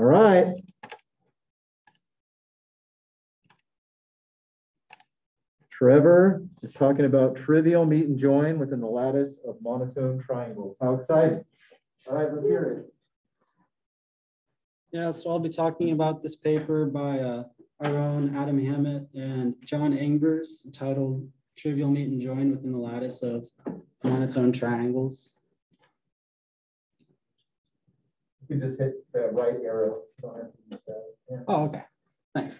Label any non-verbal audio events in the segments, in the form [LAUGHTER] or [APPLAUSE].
All right. Trevor is talking about trivial meet and join within the lattice of monotone triangles. How exciting. All right, let's hear it. Yeah, so I'll be talking about this paper by uh, our own Adam Hammett and John Engbers titled Trivial Meet and Join within the lattice of monotone triangles. Just hit the right arrow. Yeah. Oh, okay. Thanks.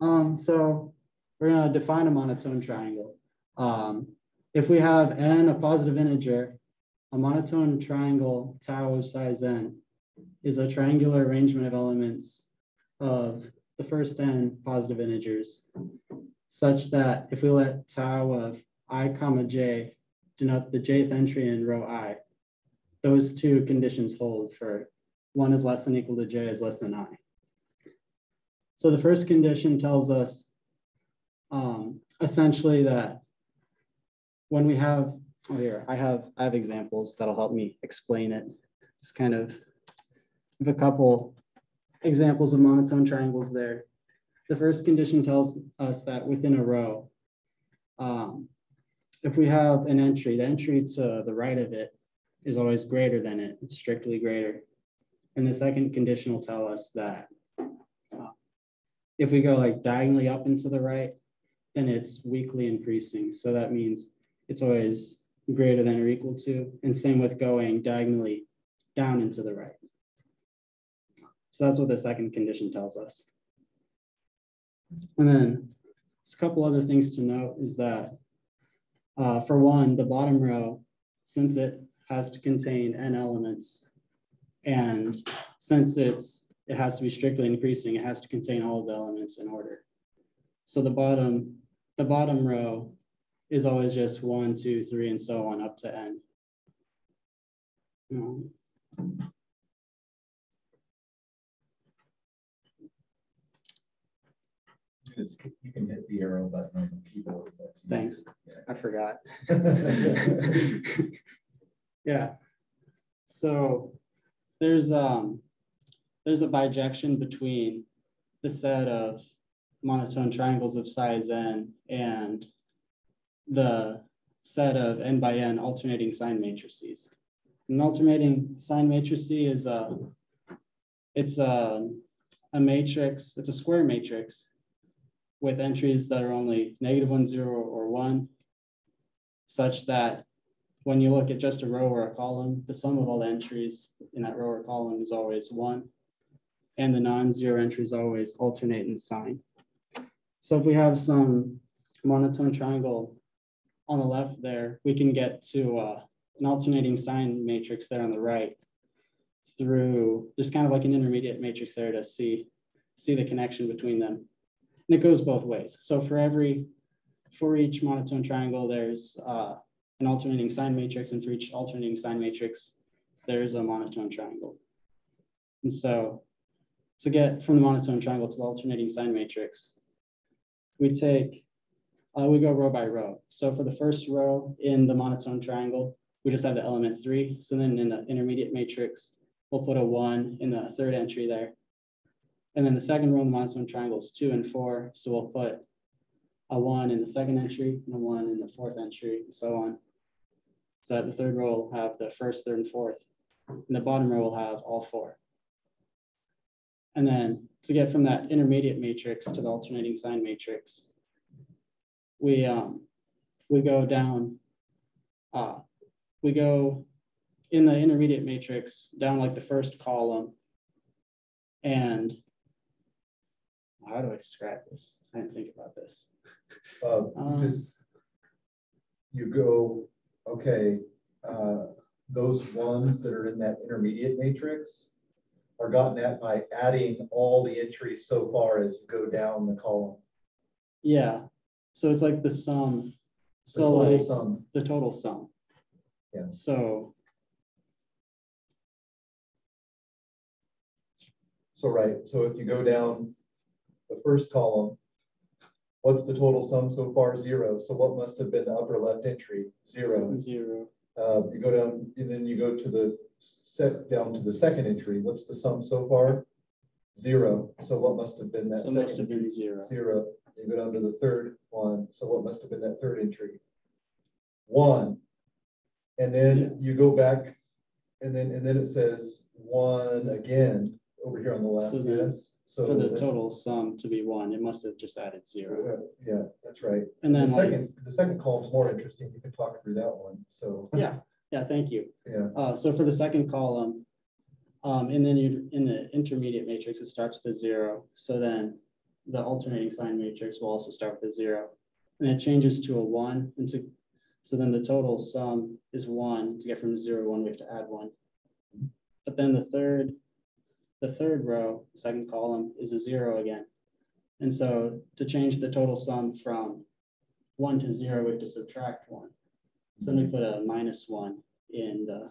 Um, so we're going to define a monotone triangle. Um, if we have n a positive integer, a monotone triangle tau of size n is a triangular arrangement of elements of the first n positive integers, such that if we let tau of i comma j denote the jth entry in row i, those two conditions hold for one is less than or equal to j is less than i. So the first condition tells us um, essentially that when we have, oh here, I have, I have examples that'll help me explain it. Just kind of have a couple examples of monotone triangles there. The first condition tells us that within a row, um, if we have an entry, the entry to the right of it is always greater than it, it's strictly greater. And the second condition will tell us that uh, if we go like diagonally up and to the right, then it's weakly increasing. So that means it's always greater than or equal to, and same with going diagonally down and to the right. So that's what the second condition tells us. And then a couple other things to note is that uh, for one, the bottom row, since it has to contain n elements, and since it's it has to be strictly increasing, it has to contain all of the elements in order. So the bottom, the bottom row is always just one, two, three, and so on up to n. Um, you can hit the arrow button on the keyboard. That's easier. Thanks. I forgot. [LAUGHS] [LAUGHS] yeah. So there's um there's a bijection between the set of monotone triangles of size n and the set of n by n alternating sign matrices. An alternating sign matrix is a it's a, a matrix, it's a square matrix with entries that are only negative one, zero, or one, such that when you look at just a row or a column, the sum of all the entries in that row or column is always one, and the non-zero entries always alternate in sign. So if we have some monotone triangle on the left there, we can get to uh, an alternating sign matrix there on the right through, just kind of like an intermediate matrix there to see, see the connection between them. And it goes both ways. So for every, for each monotone triangle, there's uh, an alternating sign matrix, and for each alternating sign matrix, there's a monotone triangle. And so to get from the monotone triangle to the alternating sign matrix, we take, uh, we go row by row. So for the first row in the monotone triangle, we just have the element three. So then in the intermediate matrix, we'll put a one in the third entry there. And then the second row in the monotone triangle is two and four. So we'll put a one in the second entry and a one in the fourth entry and so on. So that the third row will have the first, third, and fourth. And the bottom row will have all four. And then to get from that intermediate matrix to the alternating sign matrix, we, um, we go down, uh, we go in the intermediate matrix down like the first column and how do I describe this? I didn't think about this. Uh, Um, just, you go, okay, uh, those ones that are in that intermediate matrix are gotten at by adding all the entries so far as you go down the column. Yeah, so it's like the sum. The So total like sum. the total sum. Yeah. So, So, right, so if you go down the first column, what's the total sum so far? Zero. So what must have been the upper left entry? Zero. zero, Uh, you go down, and then you go to the set down to the second entry. What's the sum so far? Zero, so what must have been that So must second have been zero. Zero, you go down to the third one, so what must have been that third entry? One. And Yeah. then you go back, and then, and then it says one again, over here on the left, So yes, so. For the that's- total sum to be one, it must have just added zero. Yeah, that's right. And The then like, second, the second column's more interesting, you can talk through that one, so. yeah, yeah, thank you. Yeah, Uh, so for the second column, um, and then you, in the intermediate matrix, it starts with a zero. So then the alternating sign matrix will also start with a zero. And it changes to a one and to, so then the total sum is one. To get from zero to one, we have to add one. But then the third, the third row, second column is a zero again. And so to change the total sum from one to zero, we have to subtract one. So then we put a minus one in the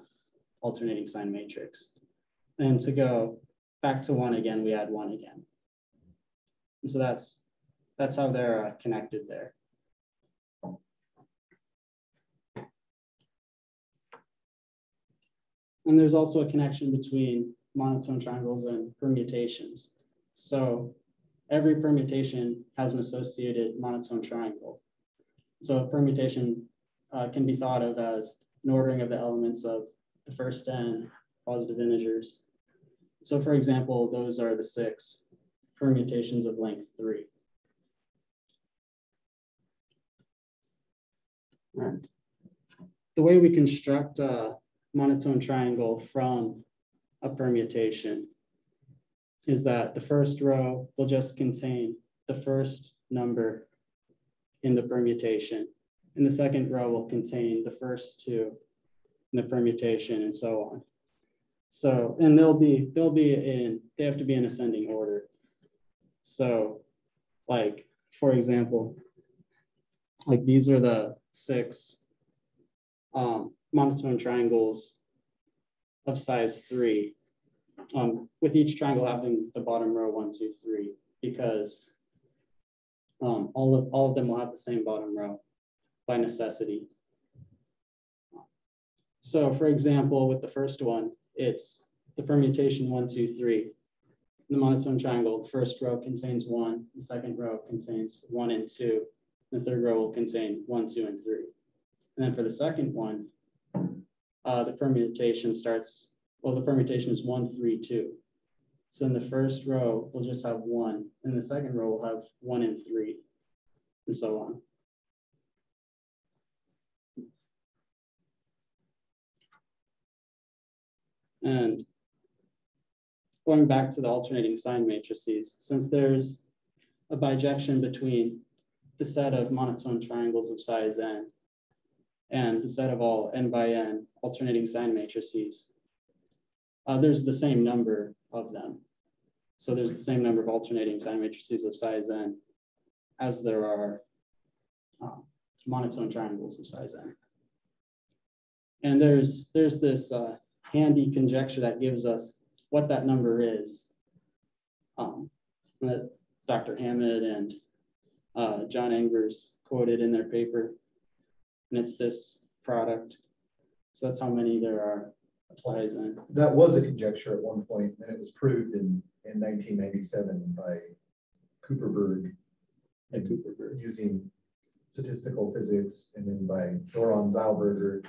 alternating sign matrix. And to go back to one again, we add one again. And so that's, that's how they're uh, connected there. And there's also a connection between monotone triangles and permutations. So every permutation has an associated monotone triangle. So a permutation uh, can be thought of as an ordering of the elements of the first n positive integers. So for example, those are the six permutations of length three. And the way we construct a monotone triangle from a permutation is that the first row will just contain the first number in the permutation. And the second row will contain the first two in the permutation and so on. So, and they'll be, they'll be in, they have to be in ascending order. So like, for example, like these are the six um, monotone triangles of size three. Um, with each triangle having the bottom row one, two, three, because um, all of all of them will have the same bottom row by necessity. So for example, with the first one, it's the permutation one, two, three. In the monotone triangle, the first row contains one, the second row contains one and two, the third row will contain one, two, and three. And then for the second one, uh, the permutation starts, well, the permutation is one, three, two. So in the first row, we'll just have one, In the second row we'll have one and three, and so on. And going back to the alternating sign matrices, since there's a bijection between the set of monotone triangles of size n and the set of all n by n alternating sign matrices, uh, there's the same number of them. So there's the same number of alternating sign matrices of size n as there are uh, monotone triangles of size n. And there's, there's this uh, handy conjecture that gives us what that number is. Um, that Dr. Hammett and uh, John Engbers quoted in their paper. And it's this product. So that's how many there are of size that was a conjecture at one point, and it was proved in, in nineteen ninety-seven by Kuperberg. at Kuperberg. using statistical physics, and then by Doron Zeilberger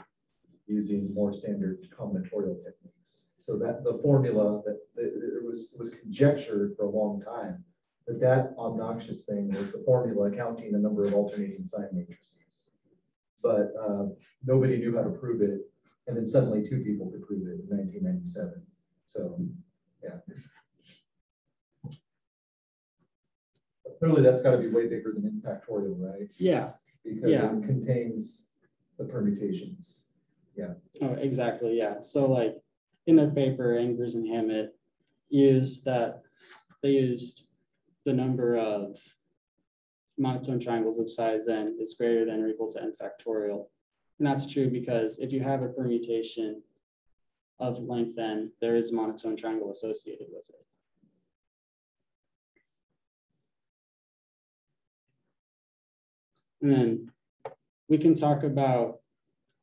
using more standard combinatorial techniques. So that the formula that, that it was, was conjectured for a long time, that that obnoxious thing was the formula counting the number of alternating sign matrices. But uh, nobody knew how to prove it, and then suddenly two people could prove it in nineteen ninety-seven. So, yeah. Clearly, that's gotta be way bigger than n factorial, right? Yeah, Because Yeah. it contains the permutations. Yeah. Oh, exactly, yeah. So like in their paper, Engbers and Hammett used that, they used the number of monotone triangles of size n is greater than or equal to n factorial. And that's true because if you have a permutation of length n, there is a monotone triangle associated with it. And then we can talk about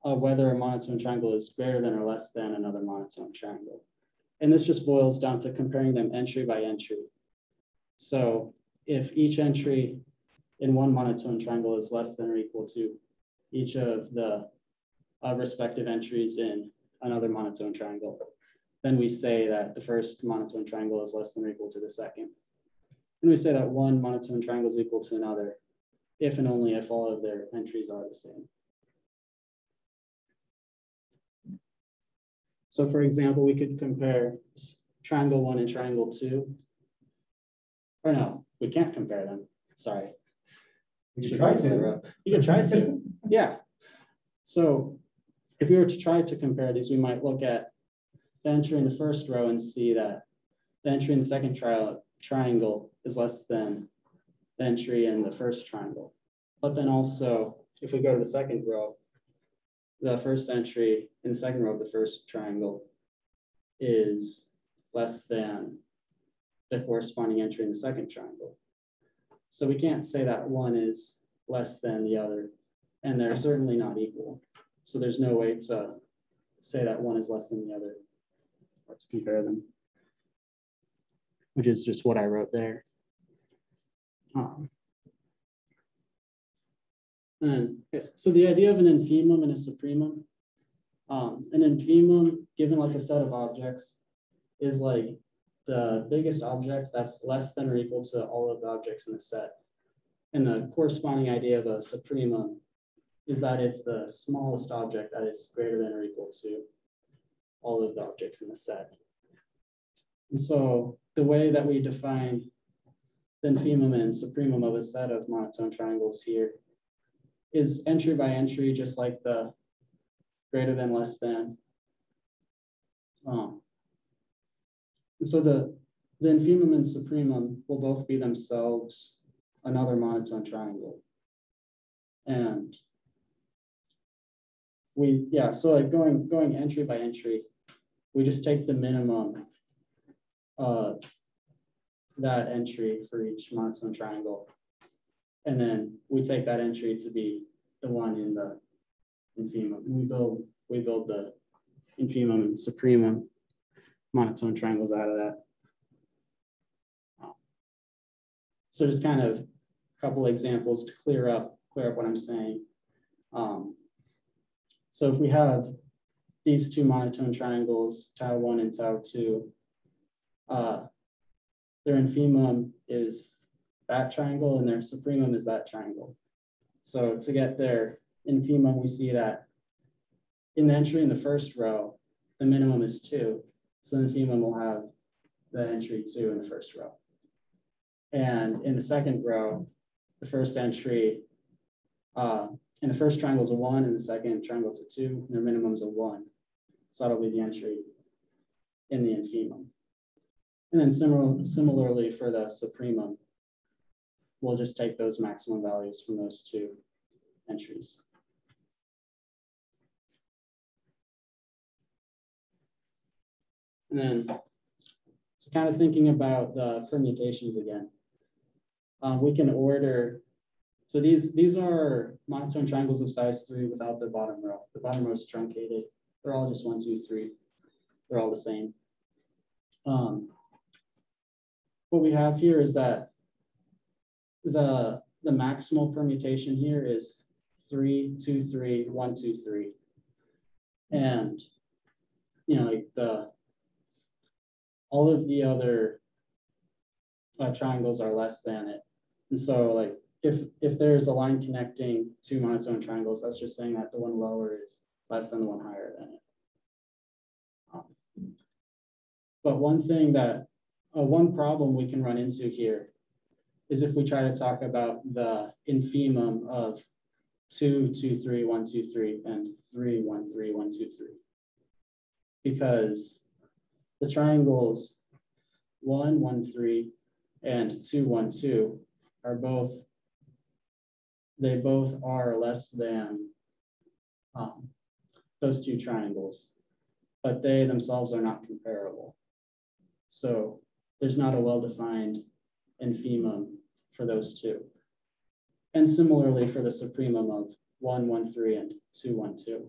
uh, whether a monotone triangle is greater than or less than another monotone triangle. And this just boils down to comparing them entry by entry. So if each entry in one monotone triangle is less than or equal to each of the uh, respective entries in another monotone triangle, then we say that the first monotone triangle is less than or equal to the second. And we say that one monotone triangle is equal to another if and only if all of their entries are the same. So for example, we could compare triangle one and triangle two. Or no, we can't compare them, sorry. You try to. You can try to, yeah. So if we were to try to compare these, we might look at the entry in the first row and see that the entry in the second tri triangle is less than the entry in the first triangle. But then also, if we go to the second row, the first entry in the second row of the first triangle is less than the corresponding entry in the second triangle. So we can't say that one is less than the other, and they're certainly not equal. So there's no way to say that one is less than the other. Let's compare them, which is just what I wrote there. Um, and so the idea of an infimum and a supremum, um, an infimum given like a set of objects is like the biggest object that's less than or equal to all of the objects in the set. And the corresponding idea of a supremum is that it's the smallest object that is greater than or equal to all of the objects in the set. And so the way that we define the infimum and supremum of a set of monotone triangles here is entry by entry, just like the greater than, less than. Um, and so the, the infimum and supremum will both be themselves another monotone triangle. And we, yeah, so like going, going entry by entry, we just take the minimum uh, that entry for each monotone triangle and then we take that entry to be the one in the infimum. And we build we build the infimum and supremum monotone triangles out of that. So just kind of a couple examples to clear up clear up what I'm saying. Um, so if we have these two monotone triangles, tau one and tau two, uh, their infimum is that triangle and their supremum is that triangle. So to get their infimum, we see that in the entry in the first row, the minimum is two. So the infimum will have the entry two in the first row. And in the second row, the first entry uh, in the first triangle is a one, and the second triangle is a two, and their minimum is a one. So that'll be the entry in the infimum. And then similar, similarly for the supremum, we'll just take those maximum values from those two entries. And then, so kind of thinking about the permutations again, um, we can order, so these, these are monotone triangles of size three without the bottom row. The bottom row is truncated. They're all just one, two, three. They're all the same. Um, what we have here is that the, the maximal permutation here is three, two, three, one, two, three. And, you know, like the, all of the other uh, triangles are less than it. And so like, if, if there's a line connecting two monotone triangles, that's just saying that the one lower is less than the one higher than it. Um, but one thing that, uh, one problem we can run into here is if we try to talk about the infimum of two, two, three, one, two, three, and three, one, three, one, two, three. Because the triangles one, one, three, and two, one, two are both, they both are less than um, those two triangles, but they themselves are not comparable. So there's not a well-defined infimum for those two. And similarly for the supremum of 1, 1, 3, and 2, 1, 2.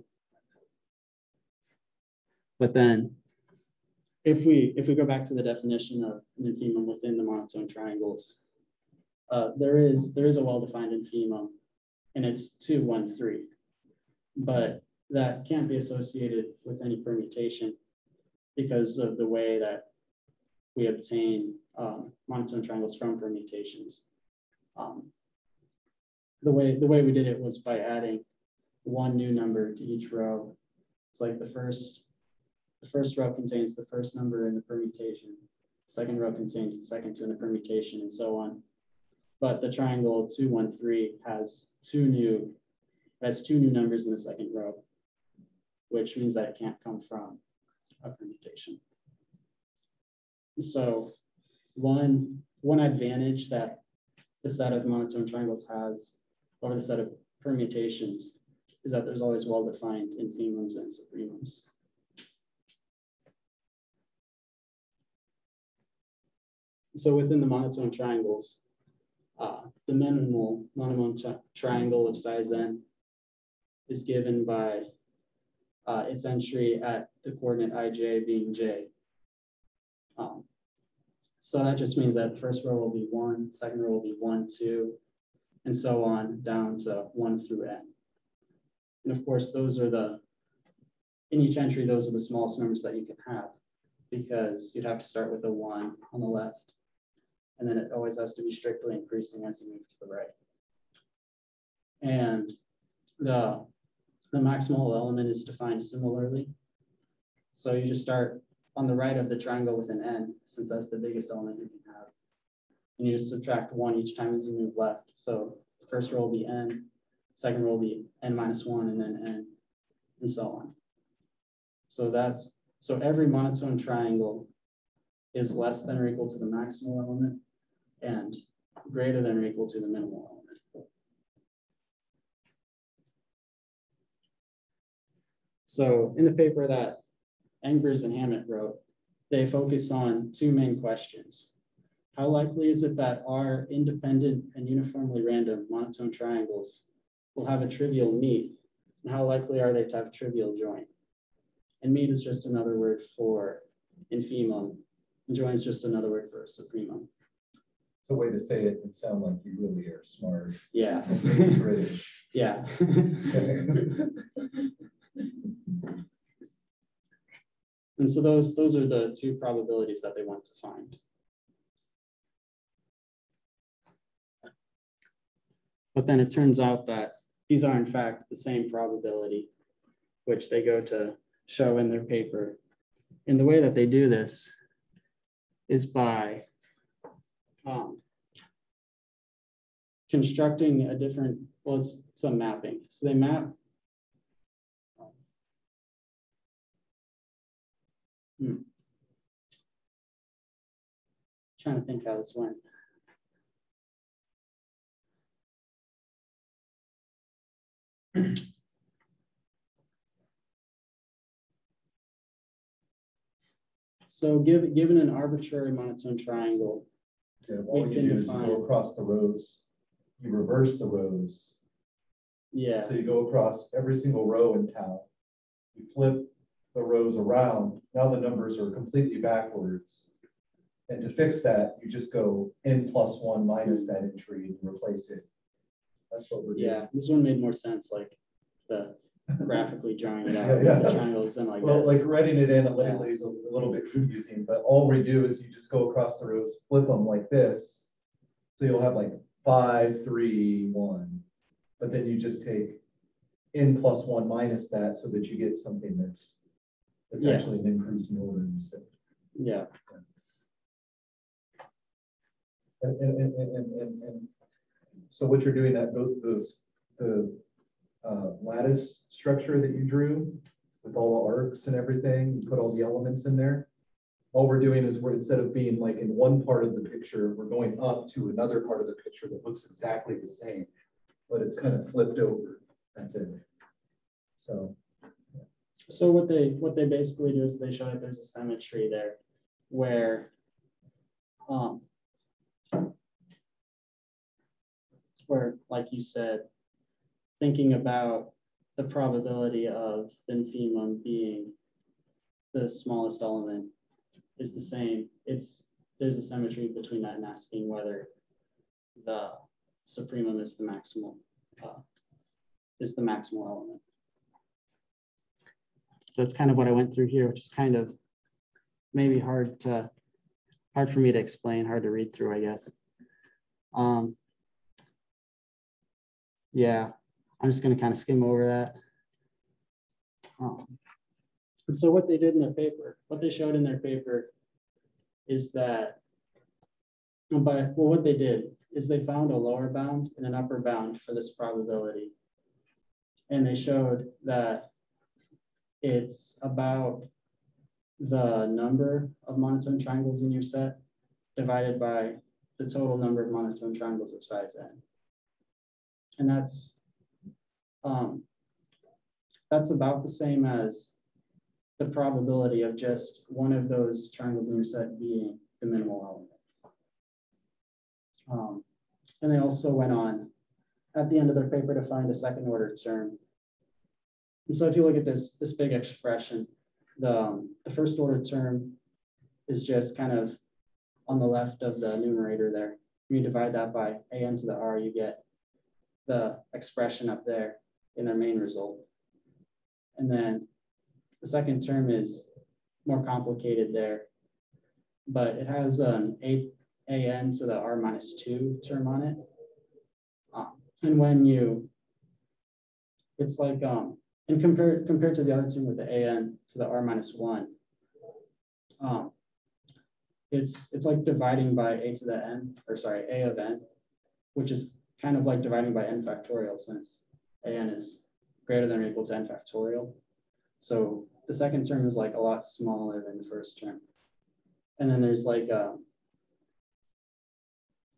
But then if we, if we go back to the definition of an infimum within the monotone triangles, uh, there is, there is a well-defined infimum, and it's two, one, three. But that can't be associated with any permutation because of the way that we obtain um, monotone triangles from permutations. Um, the way the way we did it was by adding one new number to each row. It's like the first the first row contains the first number in the permutation. The Second row contains the second two in the permutation and so on. But the triangle 213 has two new has two new numbers in the second row, which means that it can't come from a permutation. So one, one advantage that the set of monotone triangles has over the set of permutations is that there's always well-defined infimums and supremums. So within the monotone triangles, uh, the minimal monotone tri triangle of size n is given by uh, its entry at the coordinate ij being j. Um, so that just means that first row will be one, second row will be one, two, and so on down to one through n. And of course, those are the, in each entry, those are the smallest numbers that you can have because you'd have to start with a one on the left. And then it always has to be strictly increasing as you move to the right. And the, the maximal element is defined similarly. So you just start on the right of the triangle with an n, since that's the biggest element you can have. And you just subtract one each time as you move left. So the first row will be n, second row will be n minus one, and then n, and so on. So that's, so every monotone triangle is less than or equal to the maximal element and greater than or equal to the minimal element. So in the paper that Engbers and Hammett wrote, they focus on two main questions. How likely is it that our independent and uniformly random monotone triangles will have a trivial meet? And how likely are they to have a trivial join? And meet is just another word for infimum, and join is just another word for supremum. It's a way to say it and sound like you really are smart. Yeah. [LAUGHS] British. yeah. [LAUGHS] And so those, those are the two probabilities that they want to find. But then it turns out that these are in fact the same probability, which they go to show in their paper. And the way that they do this is by um, constructing a different, well, it's, a mapping. So they map Hmm. Trying to think how this went. so give, given an arbitrary monotone triangle, yeah, all you do is you go across the rows, you reverse the rows. Yeah. So you go across every single row in tau. You flip the rows around, now the numbers are completely backwards. And to fix that, you just go n plus one minus that entry and replace it. That's what we're doing. Yeah, this one made more sense, like the graphically drawing it [LAUGHS] out. Yeah, yeah. The triangles in like Well, this. like writing it analytically is a a little bit confusing, but all we do is you just go across the rows, flip them like this. So you'll have like five, three, one, but then you just take n plus one minus that so that you get something that's it's Yeah. actually an increase in order instead. Yeah, And, and, and, and, and, and so what you're doing that, those, the uh, lattice structure that you drew with all the arcs and everything, you put all the elements in there. All we're doing is we're, instead of being like in one part of the picture, we're going up to another part of the picture that looks exactly the same, but it's kind of flipped over. That's it. So, so what they, what they basically do is they show that there's a symmetry there where um, where, like you said, thinking about the probability of infimum being the smallest element is the same. It's, there's a symmetry between that and asking whether the supremum is the maximal, uh, is the maximal element. So that's kind of what I went through here, which is kind of maybe hard to, hard for me to explain, hard to read through, I guess. Um, yeah, I'm just gonna kind of skim over that. Um, and so what they did in their paper, what they showed in their paper is that by, well, what they did is they found a lower bound and an upper bound for this probability. And they showed that it's about the number of monotone triangles in your set divided by the total number of monotone triangles of size n. And that's um, that's about the same as the probability of just one of those triangles in your set being the minimal element. Um, and they also went on at the end of their paper to find a second order term. And so if you look at this, this big expression, the, um, the first order term is just kind of on the left of the numerator there. When you divide that by a n to the r, you get the expression up there in their main result. And then the second term is more complicated there, but it has an a, an to the r minus 2 term on it. Um, and when you, it's like, um, and compared, compared to the other term with the an to the r minus 1, um, it's, it's like dividing by a to the n, or sorry, a of n, which is kind of like dividing by n factorial since an is greater than or equal to n factorial. So the second term is like a lot smaller than the first term. And then there's like, um,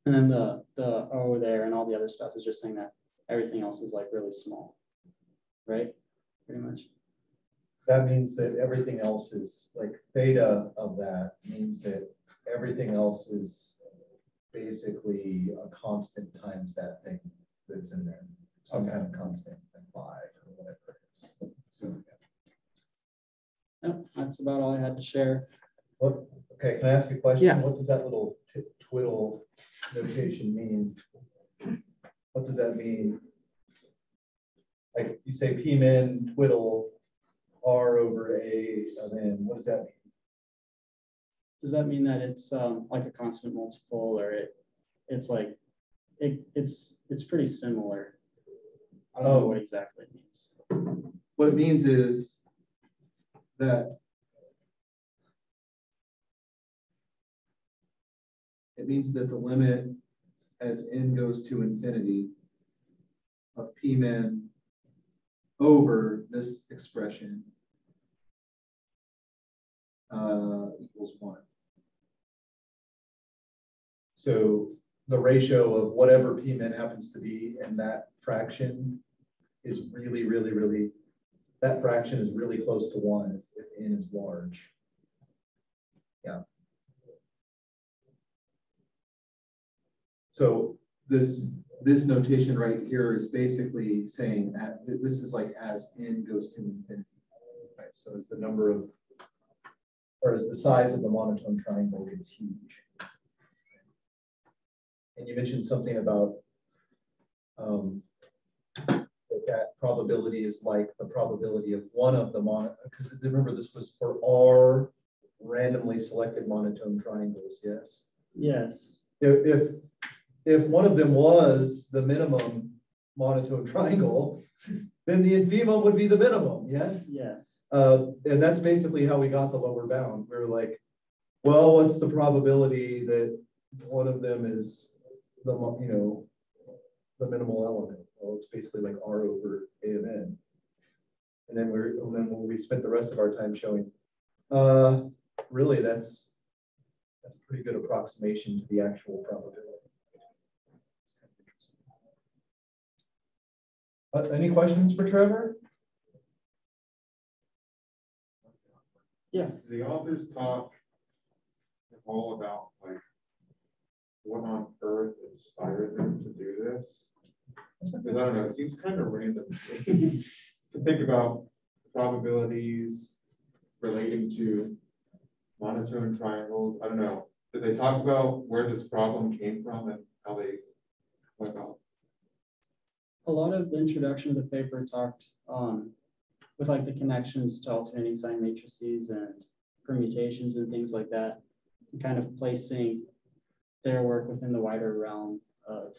and then the, the O there and all the other stuff is just saying that everything else is like really small, right? Pretty much. That means that everything else is like theta of that means that everything else is basically a constant times that thing that's in there, some kind of constant, like five or whatever it is. So, yeah. Yep, that's about all I had to share. what, okay, can I ask you a question? Yeah. What does that little twiddle notation mean? What does that mean? Like you say P min twiddle R over A of N, what does that mean? Does that mean that it's um, like a constant multiple or it, it's like, it, it's, it's pretty similar? I don't know what exactly it means. What it means is that it means that the limit as n goes to infinity of p min over this expression uh, equals one. So the ratio of whatever p min happens to be in that fraction is really, really, really that fraction is really close to one if, if n is large. Yeah. So this, this notation right here is basically saying at, this is like as n goes to infinity. Right, so as the number of, or as the size of the monotone triangle gets huge. And you mentioned something about um, that that probability is like the probability of one of the mon, because remember this was for R randomly selected monotone triangles, yes? Yes, If, if, if one of them was the minimum monotone triangle, then the infimum would be the minimum, yes? yes, Uh, and that's basically how we got the lower bound. We were like, well, what's the probability that one of them is the, you know, the minimal element? Well, it's basically like R over A of N. And then we're, and then we spent the rest of our time showing, uh, really, that's, that's a pretty good approximation to the actual probability. It's kind of interesting. Uh, any questions for Trevor? yeah. the authors talk all about like what on earth inspired them to do this? Because I don't know, it seems kind of random [LAUGHS] to think about probabilities relating to monotone triangles, I don't know, did they talk about where this problem came from and how they went about? A lot of the introduction of the paper talked, um, with like the connections to alternating sign matrices and permutations and things like that. and Kind of placing their work within the wider realm of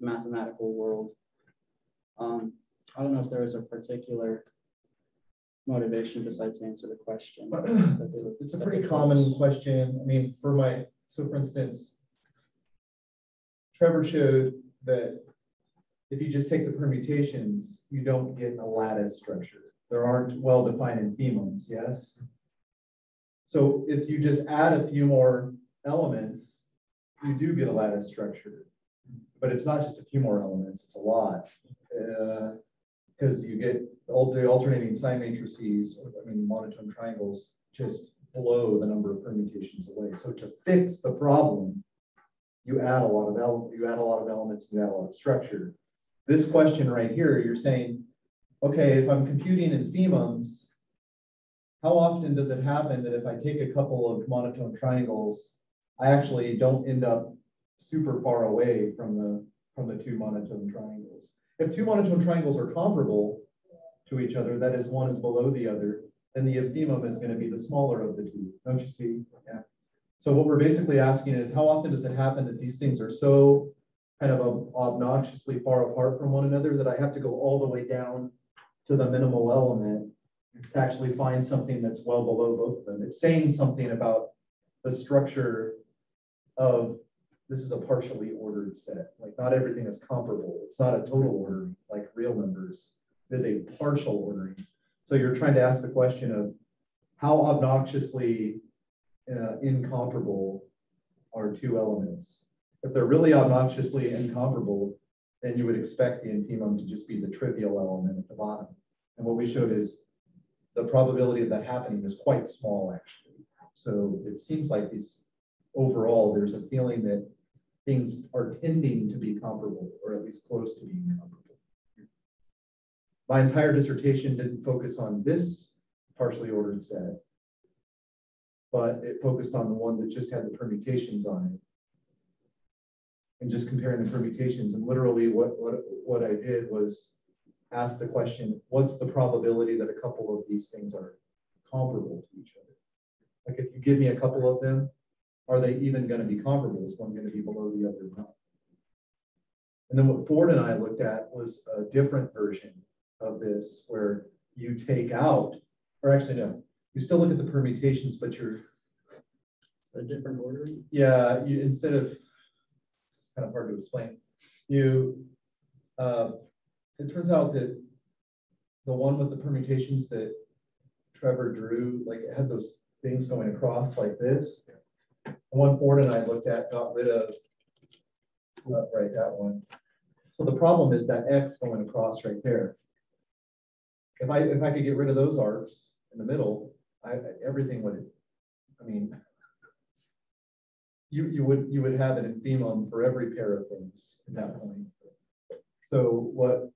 mathematical world. Um, I don't know if there was a particular motivation besides to answer the question. [CLEARS THROAT] were- It's a pretty common question. I mean, for my, so for instance, Trevor showed that if you just take the permutations, you don't get a lattice structure. There aren't well-defined infimums, yes? So if you just add a few more elements, you do get a lattice structure. But it's not just a few more elements, it's a lot. Uh, because you get all the alternating sign matrices, I mean, monotone triangles, just blow the number of permutations away. So to fix the problem, you add a lot of you add a lot of elements, you add a lot of structure. This question right here, you're saying, okay, if I'm computing infimums, how often does it happen that if I take a couple of monotone triangles, I actually don't end up super far away from the, from the two monotone triangles? If two monotone triangles are comparable to each other, that is, one is below the other, then the infimum is gonna be the smaller of the two, don't you see? Yeah. So what we're basically asking is, how often does it happen that these things are so kind of obnoxiously far apart from one another that I have to go all the way down to the minimal element to actually find something that's well below both of them? It's saying something about the structure of, this is a partially ordered set, like not everything is comparable. It's not a total ordering like real numbers. It is a partial ordering. So you're trying to ask the question of how obnoxiously uh, incomparable are two elements. If they're really obnoxiously incomparable, then you would expect the infimum to just be the trivial element at the bottom. And what we showed is the probability of that happening is quite small, actually. So it seems like these, overall, there's a feeling that things are tending to be comparable, or at least close to being comparable. My entire dissertation didn't focus on this partially ordered set, but it focused on the one that just had the permutations on it. And just comparing the permutations, and literally what, what, what I did was ask the question, what's the probability that a couple of these things are comparable to each other? Like if you give me a couple of them, are they even gonna be comparable? Is one gonna be below the other? Not? And then what Ford and I looked at was a different version of this where you take out, or actually no, you still look at the permutations, but you're, A different ordering. yeah, you, instead of, it's kind of hard to explain. You, uh, it turns out that the one with the permutations that Trevor drew, like it had those things going across like this. The one Ford and I looked at got rid of, uh, right, that one. So the problem is that X going across right there. If I, if I could get rid of those arcs in the middle, I, everything would, I mean, you, you would, you would have an infimum for every pair of things at that point. So what,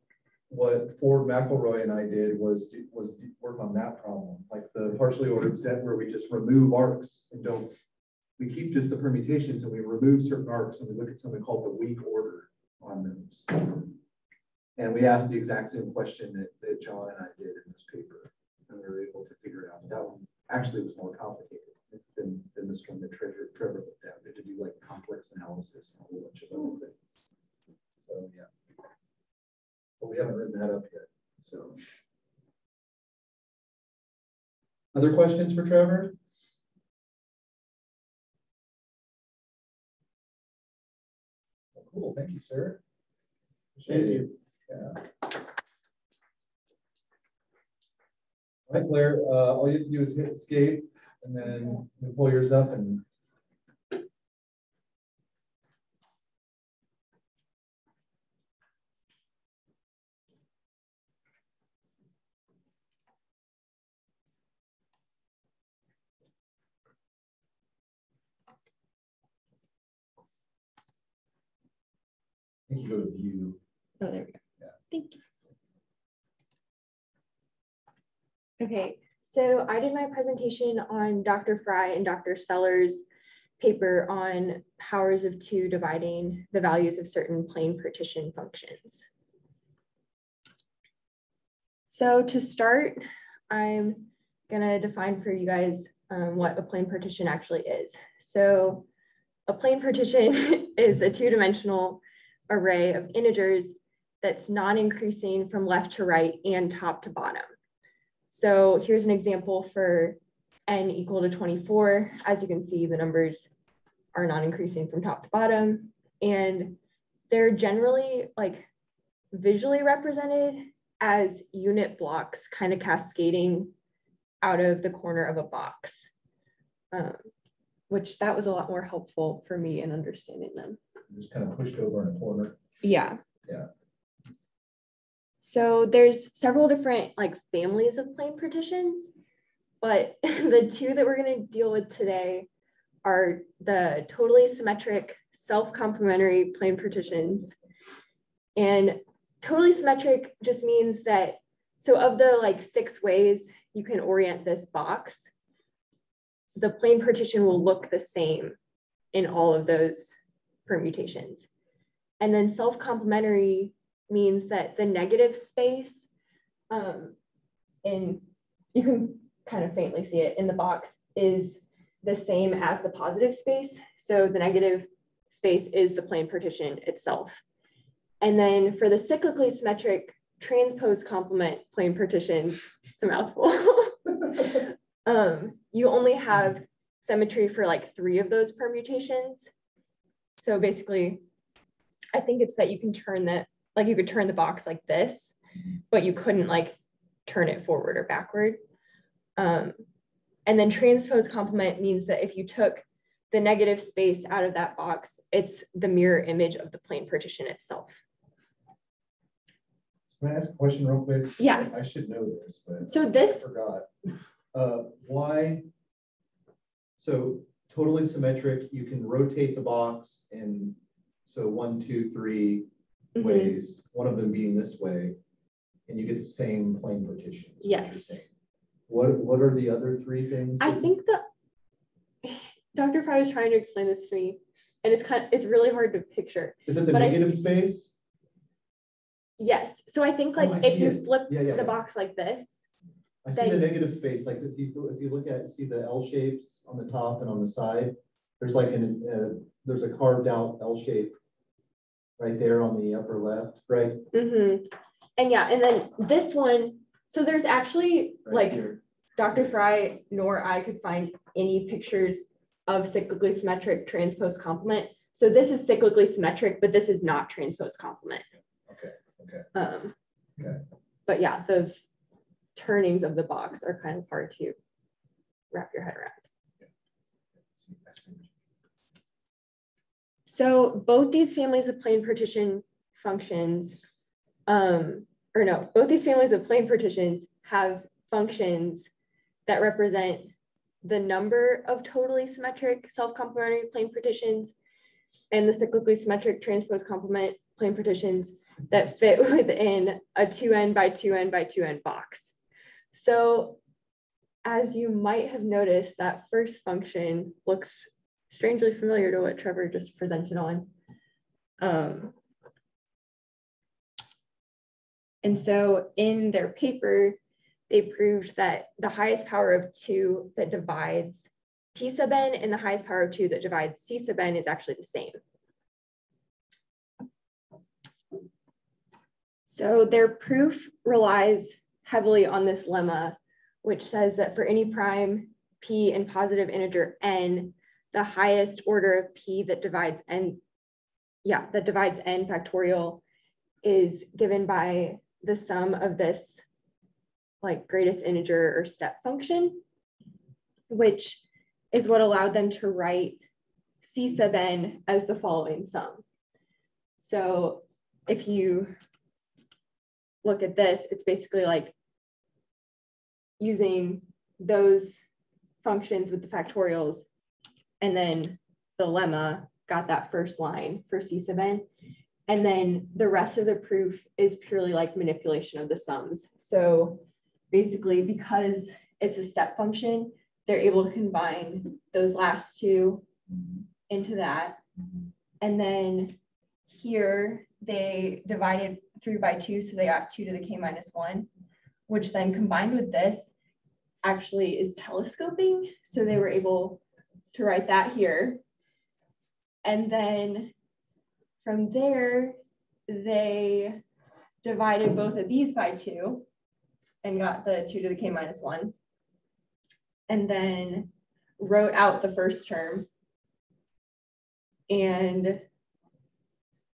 what Ford McElroy and I did was, was work on that problem, like the partially ordered set where we just remove arcs and don't, we keep just the permutations and we remove certain arcs and we look at something called the weak order on those. And we asked the exact same question that, that John and I did in this paper, and we were able to figure it out. That one actually was more complicated than, than this one that Trevor, Trevor looked at. We had to do like complex analysis and a whole bunch of other things. So, yeah. But we haven't written that up yet, so. Other questions for Trevor? Cool, thank you, sir. Thank you. Yeah. All right, Claire, uh, all you have to do is hit escape and then pull yours up and. Think you go to view. Oh, there we go. Yeah. Thank you. Okay, So I did my presentation on Dr. Fry and Dr. Sellers' paper on powers of two dividing the values of certain plane partition functions. So to start, I'm gonna define for you guys um, what a plane partition actually is. So a plane partition [LAUGHS] is a two-dimensional array of integers that's non-increasing from left to right and top to bottom. So here's an example for n equal to 24. As you can see, the numbers are non-increasing from top to bottom. And they're generally like visually represented as unit blocks kind of cascading out of the corner of a box, um, which that was a lot more helpful for me in understanding them. Just kind of pushed over in a corner. Yeah. Yeah. So there's several different like families of plane partitions, but [LAUGHS] the two that we're going to deal with today are the totally symmetric self-complementary plane partitions. And totally symmetric just means that, so of the like six ways you can orient this box, the plane partition will look the same in all of those permutations. And then self-complementary means that the negative space, um, in, you can kind of faintly see it in the box, is the same as the positive space. So the negative space is the plane partition itself. And then for the cyclically symmetric transpose complement plane partitions, it's a mouthful. [LAUGHS] um, you only have symmetry for like three of those permutations. So basically, I think it's that you can turn that, like you could turn the box like this, but you couldn't like turn it forward or backward. Um, and then transpose complement means that if you took the negative space out of that box, it's the mirror image of the plane partition itself. Can I ask a question real quick? Yeah. I should know this, but. So this- I Forgot. Uh, why? So totally symmetric, you can rotate the box in, so one, two, three Mhm. ways, one of them being this way. And you get the same plane partition. is what you're Yes. What, what are the other three things? I think that [SIGHS] Dr. Frey was trying to explain this to me, and it's kind of, it's really hard to picture. Is it the but I- negative space? Yes, so I think Oh, I like if you it. flip Yeah, yeah, the yeah. box like this, I see the negative space, like if you, if you look at, see the L shapes on the top and on the side, there's like an, uh, there's a carved out L shape right there on the upper left, right? Mm-hmm. and yeah, and then this one, so there's actually Right like here. Dr. Frey nor I could find any pictures of cyclically symmetric transpose complement. So this is cyclically symmetric, but this is not transpose complement. Okay, okay. Um, Okay. But yeah, those turnings of the box are kind of hard to wrap your head around. So both these families of plane partition functions, um, or no, both these families of plane partitions have functions that represent the number of totally symmetric self-complementary plane partitions and the cyclically symmetric transpose complement plane partitions that fit [LAUGHS] within a 2n by 2n by 2n box. So as you might have noticed, that first function looks strangely familiar to what Trevor just presented on. Um, and so in their paper, they proved that the highest power of two that divides T sub n and the highest power of two that divides C sub n is actually the same. So their proof relies heavily on this lemma, which says that for any prime p and positive integer n, the highest order of p that divides n, yeah, that divides n factorial is given by the sum of this like greatest integer or step function, which is what allowed them to write c sub n as the following sum. So if you look at this, it's basically like using those functions with the factorials and then the lemma got that first line for C sub n. And then the rest of the proof is purely like manipulation of the sums. So basically because it's a step function, they're able to combine those last two into that. And then here, they divided three by two, so they got two to the k minus one, which then combined with this actually is telescoping. So they were able to write that here. And then from there, they divided both of these by two and got the two to the k minus one. And then wrote out the first term. And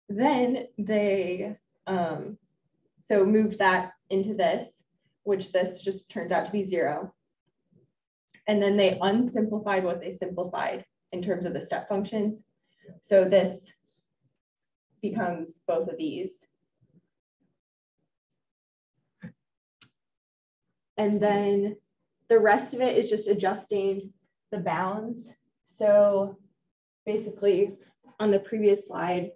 then they, um, so moved that into this, which this just turns out to be zero. And then they unsimplified what they simplified in terms of the step functions. So this becomes both of these. And then the rest of it is just adjusting the bounds. So basically on the previous slide,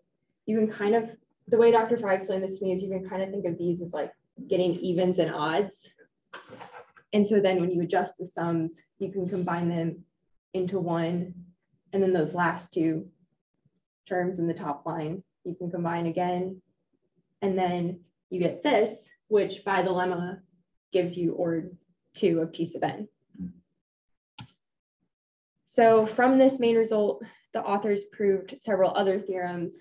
you can kind of, the way Dr. Frey explained this to me is you can kind of think of these as like getting evens and odds. And so then when you adjust the sums, you can combine them into one. And then those last two terms in the top line, you can combine again. And then you get this, which by the lemma gives you ORD two of T sub n. So from this main result, the authors proved several other theorems,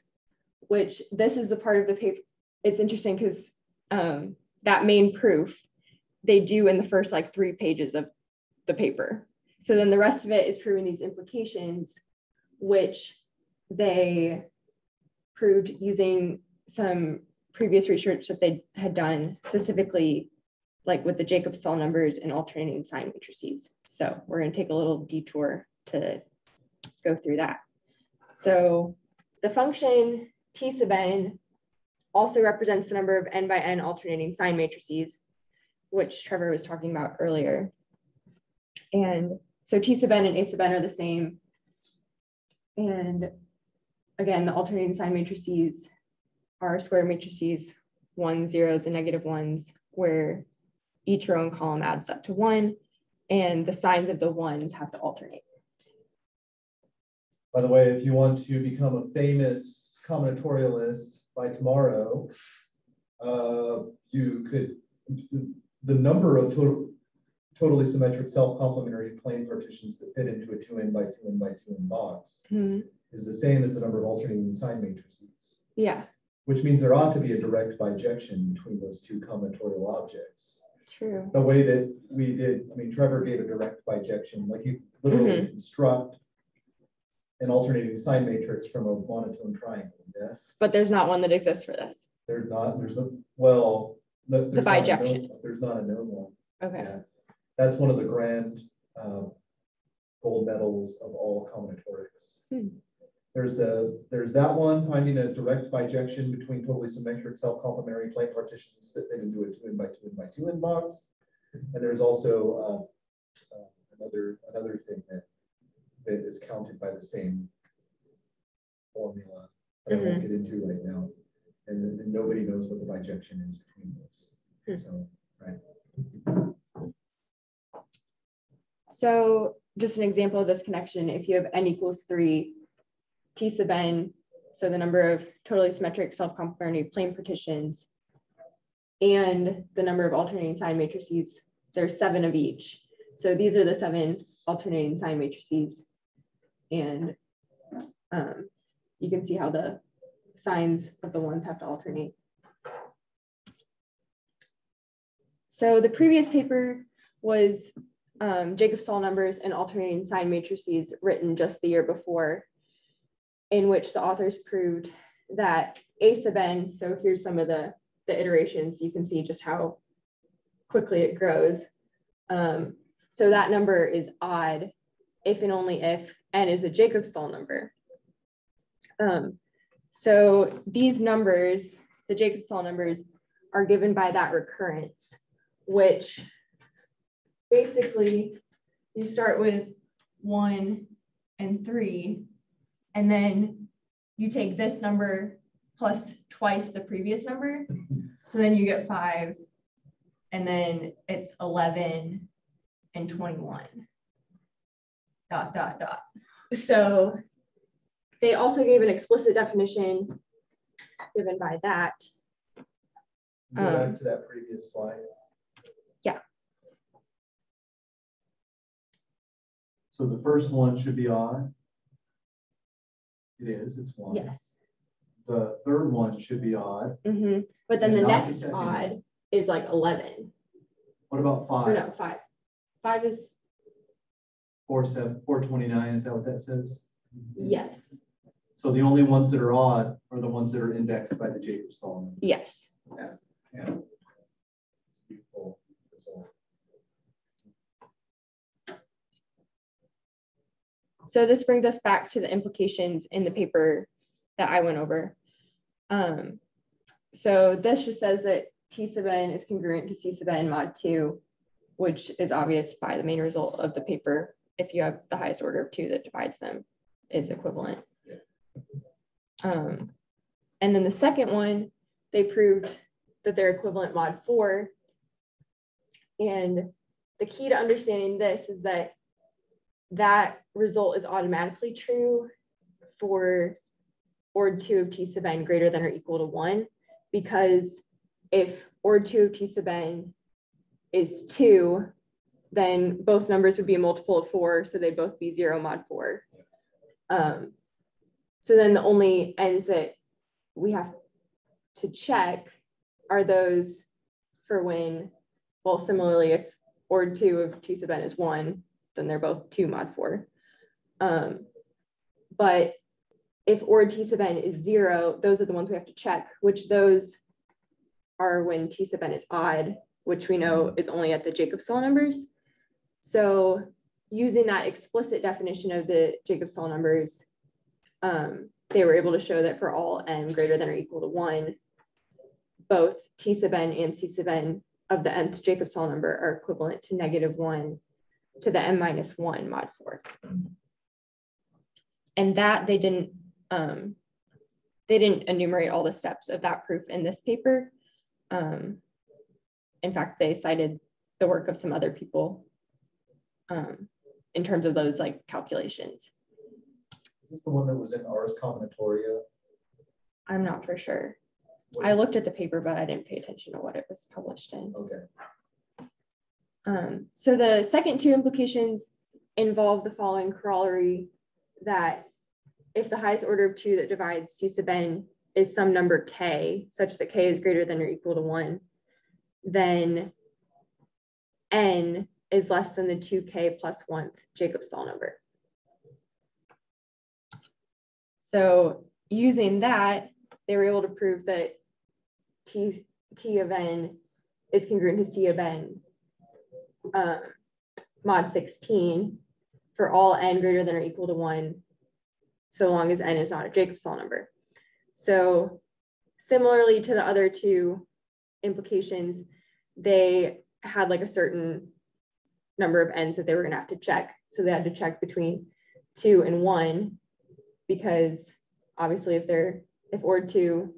which this is the part of the paper. It's interesting because um, that main proof they do in the first like three pages of the paper. So then the rest of it is proving these implications, which they proved using some previous research that they had done specifically like with the Jacobsthal numbers and alternating sign matrices. So we're going to take a little detour to go through that. So the function T sub n also represents the number of n by n alternating sign matrices, which Trevor was talking about earlier. And so T sub n and A sub n are the same. And again, the alternating sign matrices are square matrices, one, zeros, and negative ones, where each row and column adds up to one, and the signs of the ones have to alternate. By the way, if you want to become a famous combinatorialist by tomorrow, uh, you could, the, the number of total, totally symmetric self-complementary plane partitions that fit into a two n by two n by two n box Hmm, is the same as the number of alternating sign matrices, Yeah, which means there ought to be a direct bijection between those two combinatorial objects. true. The way that we did, I mean, Trevor gave a direct bijection, like you literally construct an alternating sign matrix from a monotone triangle, yes? But there's not one that exists for this. There's not, there's no, well. the- not a known- bijection. There's not a known one. Okay. Yeah. That's one of the grand um, gold medals of all combinatorics. Hmm. There's the, there's that one, finding a direct bijection between totally symmetric self-complementary plane partitions that fit into a two n by two n by two n box. And there's also uh, uh, another, another thing that, that is counted by the same formula that I Mm-hmm. won't get into right now. And, and nobody knows what the bijection is between Hmm. those. So, right. So just an example of this connection, if you have n equals three, T sub n, so the number of totally symmetric self-complementary plane partitions, and the number of alternating sign matrices, there's seven of each. So these are the seven alternating sign matrices. And um, you can see how the signs of the ones have to alternate. So the previous paper was um, Jacobsthal numbers and alternating sign matrices written just the year before, in which the authors proved that A sub n, so here's some of the, the iterations, you can see just how quickly it grows. Um, so that number is odd if and only if n is a Jacobsthal number. Um, so these numbers, the Jacobsthal numbers, are given by that recurrence, which basically you start with one and three, and then you take this number plus twice the previous number. So then you get five, and then it's 11, and twenty-one. Dot, dot, dot. So they also gave an explicit definition given by that. Go Um, back to that previous slide. Yeah. So the first one should be odd. It is, it's one. Yes. The third one should be odd. Mm -hmm. But then the next odd is like eleven, What about five? no, five. Five is, Four seven, four twenty-nine, is that what that says? yes, So the only ones that are odd are the ones that are indexed by the Jacob Solomon. yes. Yeah. So this brings us back to the implications in the paper that I went over. Um, so this just says that T sub n is congruent to C sub n mod two, which is obvious by the main result of the paper. If you have the highest order of two that divides them is equivalent. Um, and then the second one, they proved that they're equivalent mod four. And the key to understanding this is that that result is automatically true for ord two of t sub n greater than or equal to one, because if ord two of t sub n is two, then both numbers would be a multiple of four, so they'd both be zero mod four. Um, so then the only ends that we have to check are those for when, well, similarly, if ord two of t sub n is one, then they're both two mod four. Um, but if ord t sub n is zero, those are the ones we have to check, which those are when t sub n is odd, which we know is only at the Jacobsthal numbers. So using that explicit definition of the Jacobsthal numbers, um, they were able to show that for all n greater than or equal to one, both t sub n and c sub n of the nth Jacobsthal number are equivalent to negative one to the n minus one mod four. And that they didn't, um, they didn't enumerate all the steps of that proof in this paper. Um, in fact, they cited the work of some other people um, in terms of those like calculations. Is this the one that was in Ars Combinatoria? I'm not for sure. What- I looked at the paper, but I didn't pay attention to what it was published in. Okay, Um, so the second two implications involve the following corollary that if the highest order of two that divides C sub n is some number k, such that k is greater than or equal to one, then n is less than the two k plus one Jacobsthal number. So using that, they were able to prove that t, t of n is congruent to c of n um, mod 16 for all n greater than or equal to one, so long as n is not a Jacobsthal number. So similarly to the other two implications, they had like a certain number of n's that they were gonna have to check. So they had to check between two and one, because obviously if they're, if ord two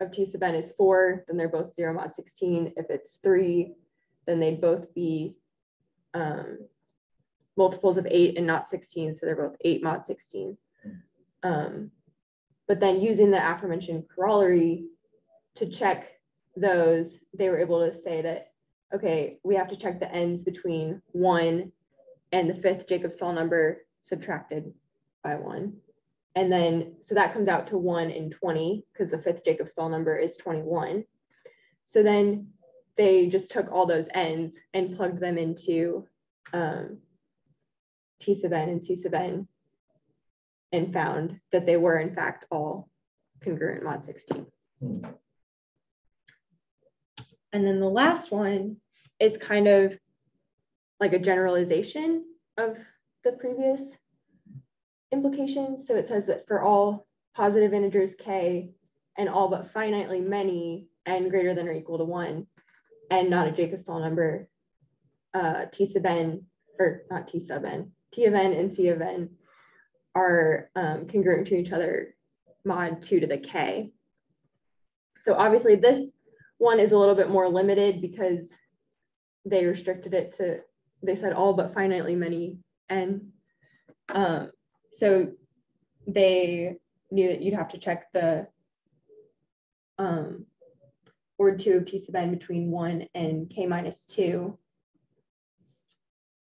of t sub n is four, then they're both zero mod 16. If it's three, then they'd both be um, multiples of eight and not 16, so they're both eight mod 16. Um, but then using the aforementioned corollary to check those, they were able to say that, okay, we have to check the ends between one and the fifth Jacobsthal number subtracted by one. And then, so that comes out to one and 20, because the fifth Jacobsthal number is 21. So then they just took all those ends and plugged them into um, T sub n and C sub n and found that they were in fact all congruent mod 16. And then the last one is kind of like a generalization of the previous implications. So it says that for all positive integers k and all but finitely many n greater than or equal to one, and not a Jacobsthal number, uh, T sub n, or not T sub n, T of n and C of n are um, congruent to each other mod two to the k. So obviously this one is a little bit more limited because they restricted it to they said all but finitely many n. Um, so they knew that you'd have to check the um, ord two of t sub n between one and k minus two.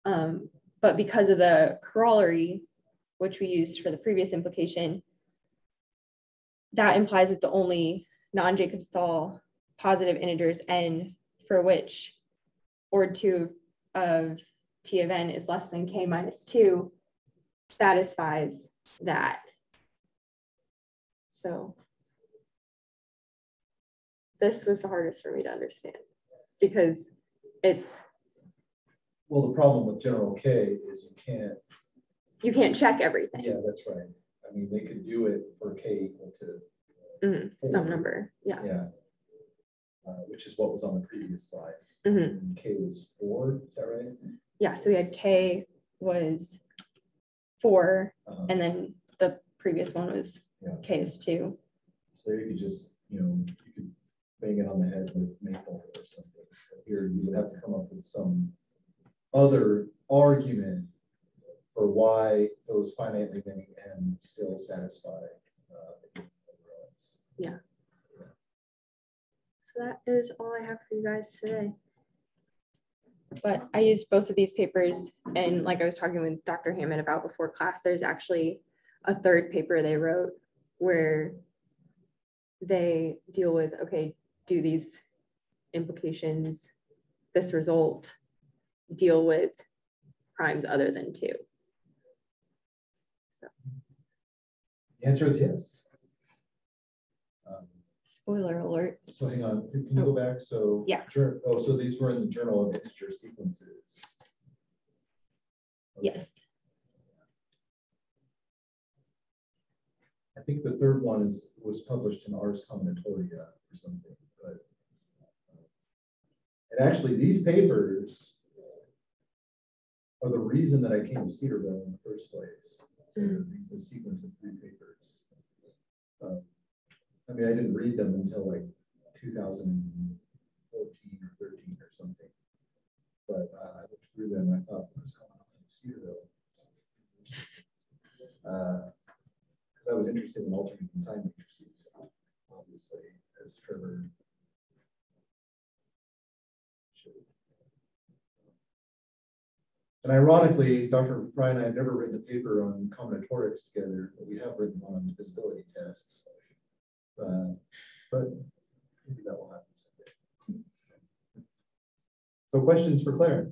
Um, but because of the corollary, which we used for the previous implication, that implies that the only non-Jacobsthal positive integers n for which ord two of t of n is less than k minus two satisfies that. So this was the hardest for me to understand because it's, Well, the problem with general K is you can't, you can't check everything, yeah, that's right. I mean, they could do it for K equal to, Mhm, some number, yeah. yeah. Uh, which is what was on the previous slide. Mhm. K was four, is that right? Yeah, so we had K was four, Uh, and then the previous one was Yeah. K is two. So you could just, you know, you could bang it on the head with maple or something. But Here, you would have to come up with some other argument for why those finitely many n still satisfy. uh, the congruence. So that is all I have for you guys today. But I used both of these papers and like I was talking with Dr. Hammett about before class, there's actually a third paper they wrote where they deal with, okay, do these implications, this result deal with primes other than two? So The answer is yes. Spoiler alert. So hang on, can you go back? So. Yeah. Oh, so these were in the Journal of Integer Sequences. Okay. Yes. I think the third one is, was published in Ars Combinatoria or something, but. uh, And actually, these papers are the reason that I came to Cedarville in the first place. So Mm. a sequence of three papers. Um, I mean, I didn't read them until like two thousand fourteen or thirteen or something. But uh, I looked through them, and I thought, what's going on in Cedarville? Uh, because I was interested in alternating sign matrices, obviously, as Trevor. And ironically, Dr. Frey and I have never written a paper on combinatorics together, but we have written one on visibility tests. Uh, But maybe that will happen someday. So questions for Claire?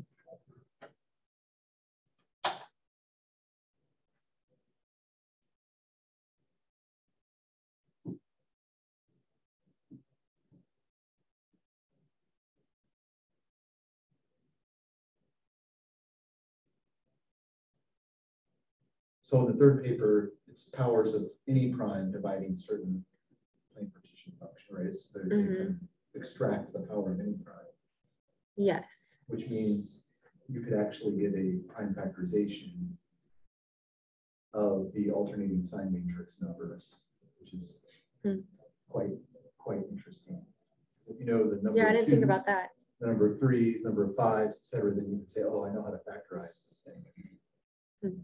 So the third paper, it's powers of any prime dividing certain partition function, right? So they can extract the power of any prime, Yes. which means you could actually get a prime factorization of the alternating sign matrix numbers, which is Hmm. quite, quite interesting. If you know the number. Yeah, I didn't think about that. the number of threes, number of fives, et cetera, then you can say, oh, I know how to factorize this thing. Hmm.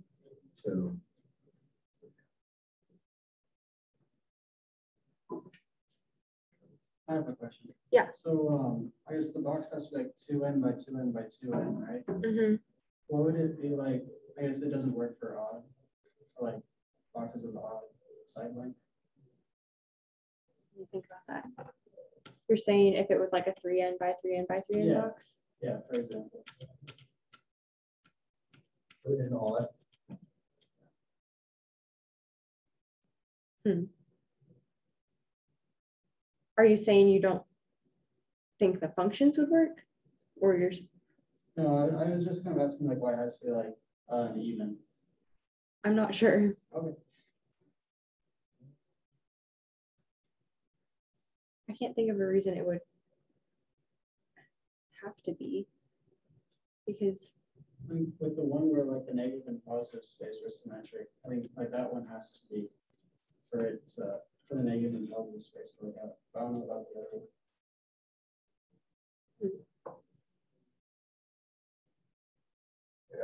So. I have a question. Yeah. So, um, I guess the box has to be like two N by two N by two N, right? Mm-hmm. What would it be like? I guess it doesn't work for odd, for like boxes of odd side length. Let me think about that. You're saying if it was like a three N by three N by three N Yeah. box? Yeah, for example. In odd, Are you saying you don't think the functions would work? Or you're, No, I, I was just kind of asking like why it has to be like uneven. I'm not sure. Okay. I can't think of a reason it would have to be. Because, I mean, with the one where like the negative and positive space are symmetric, I think like that one has to be for it, uh, for the negative and positive space to work out. I don't know about the other.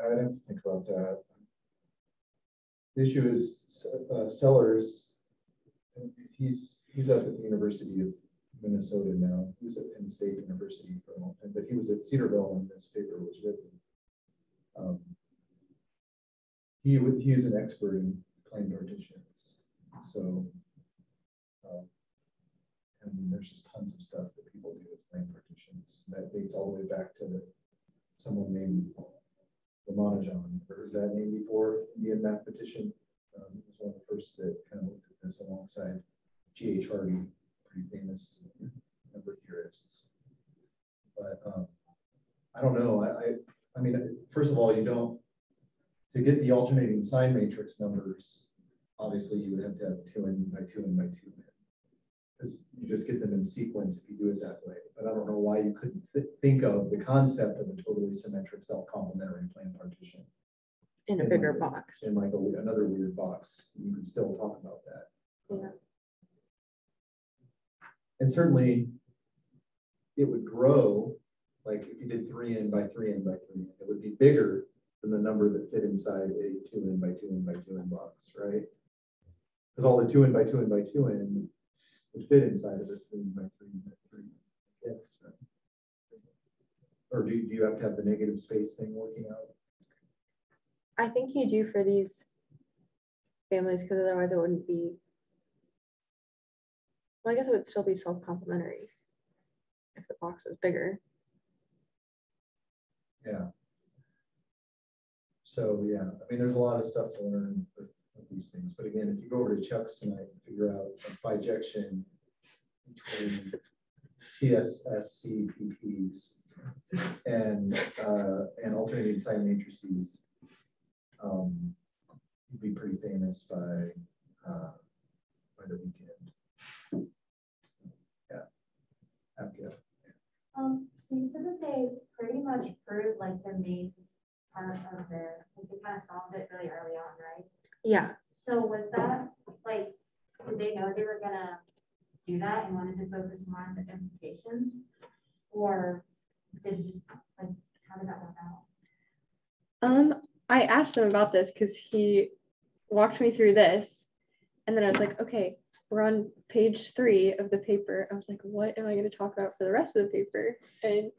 I'd think about that. The issue is uh, Sellers, he's, he's up at the University of Minnesota now. He was at Penn State University for a long time, but he was at Cedarville when this paper was written. Um, He, he is an expert in plane partitions, so. And there's just tons of stuff that people do with plane partitions. That dates all the way back to someone named Ramanujan, or that name before Indian mathematician? Um, was one of the first that kind of looked at this alongside G. H. Hardy, pretty famous number theorists. But, um, I don't know, I, I, I mean, first of all, you don't, to get the alternating sign matrix numbers, obviously you would have to have two n by two n by two n. Because you just get them in sequence if you do it that way, but I don't know why you couldn't thi- think of the concept of a totally symmetric self-complementary plane partition In a in bigger like a- box. In like a- another weird box, you could still talk about that. Yeah. And certainly, it would grow, like if you did three n by three n by three, n, it would be bigger than the number that fit inside a two n by two n by two n box, right? Because all the two n by two n by two n would fit inside of a three by three by three. Yes. right? Or do, do you have to have the negative space thing working out? I think you do for these families, because otherwise it wouldn't be. Well, I guess it would still be self-complementary. If the box was bigger. Yeah. So, yeah, I mean, there's a lot of stuff to learn with these things, but again, if you go over to Chuck's tonight and figure out a bijection between TSSCPPs and, uh, and alternating sign matrices, um, you'd be pretty famous by, uh, by the weekend. Yeah. Abigail. Um, so you said that they pretty much proved like the main part of the, like they kind of solved it really early on, right? Yeah, So was that, like, did they know they were gonna do that and wanted to focus more on the implications? Or did it just, like, how did that work out? um, I asked him about this because he walked me through this. And then I was like, okay, we're on page three of the paper. I was like, what am I gonna talk about for the rest of the paper? And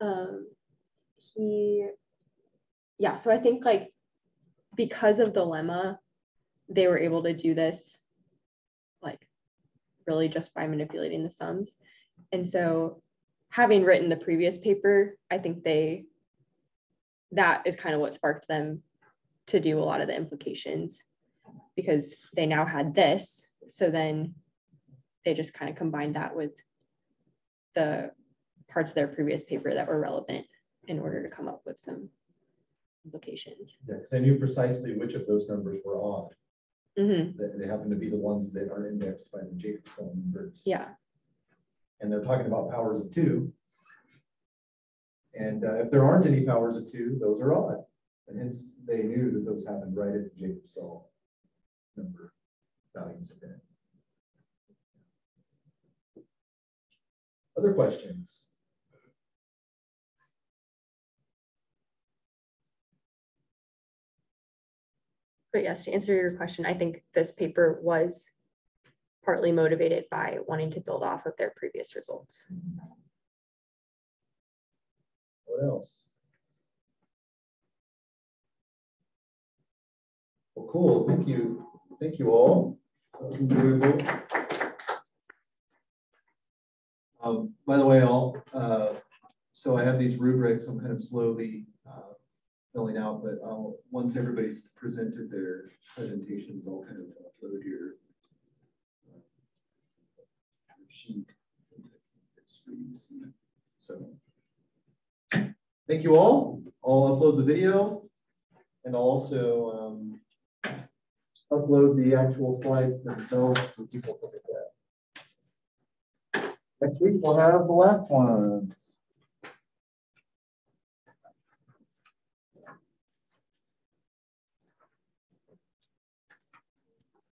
um, he, yeah, so I think like because of the lemma, they were able to do this like really just by manipulating the sums. And so having written the previous paper, I think they that is kind of what sparked them to do a lot of the implications because they now had this. So then they just kind of combined that with the parts of their previous paper that were relevant in order to come up with some implications. Yeah, because I knew precisely which of those numbers were odd. Mhm, They, they happen to be the ones that are indexed by the Jacobsthal numbers. Yeah, And they're talking about powers of two. And uh, if there aren't any powers of two, those are odd. And hence, they knew that those happened right at the Jacobsthal number values of it. Other questions? But yes, to answer your question, I think this paper was partly motivated by wanting to build off of their previous results. What else? Well, cool. Thank you. Thank you all. That was enjoyable. Um, by the way, I'll, uh, so I have these rubrics I'm kind of slowly, uh, filling out, but I'll, once everybody's presented their presentations, I'll kind of upload your uh, your sheet. So. Thank you all. I'll upload the video and I'll also um, upload the actual slides themselves for people to look at. Next week, we'll have the last one.